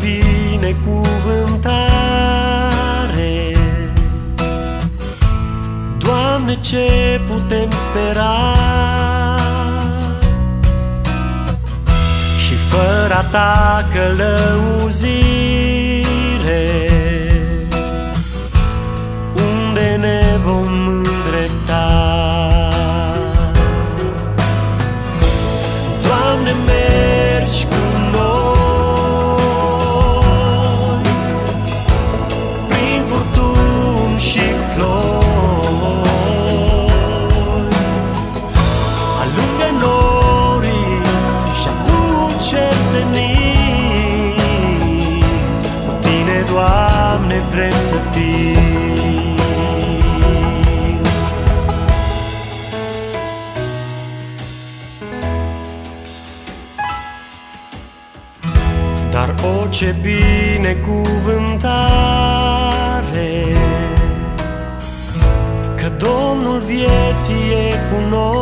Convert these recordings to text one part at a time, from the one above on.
binecuvântare. Doamne, ce putem spera? Și fără a Ta călăuzire Alungă norii și aduce senin Cu Tine, Doamne, vrem să fim. Dar o ce binecuvântare! Că Domnul vieții e cu noi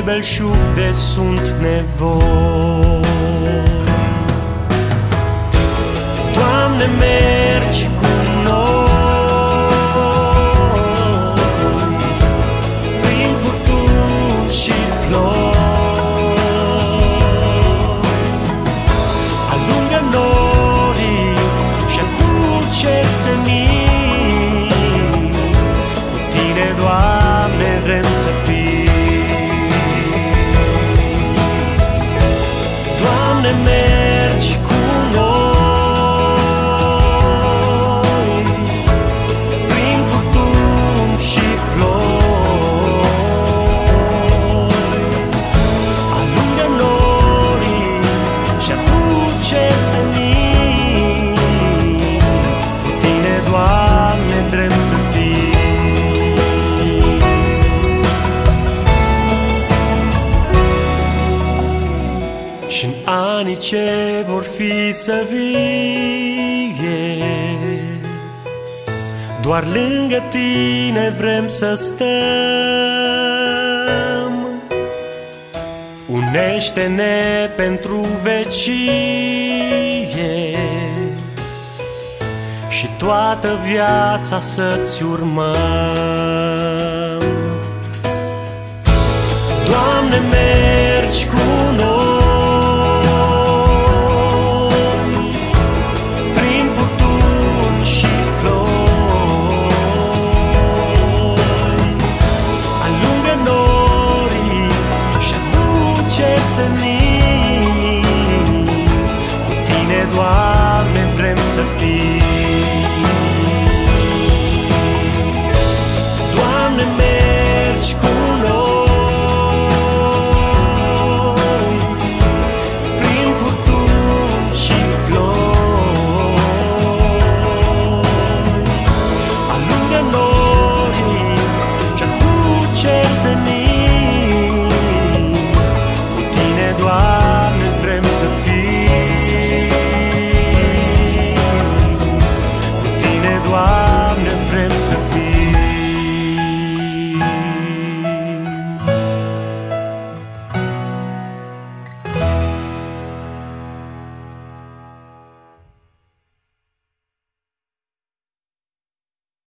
De e belșug de sunt nevoi. Doamne, mergi Doamne, anii ce vor fi să vie. Doar lângă tine vrem să stăm. Unește-ne pentru vecie. Și toată viața să-ți urmăm. Doamne, mergi cu noi țini Cu Tine, Doamne, vrem să fim. Doamne, mergi cu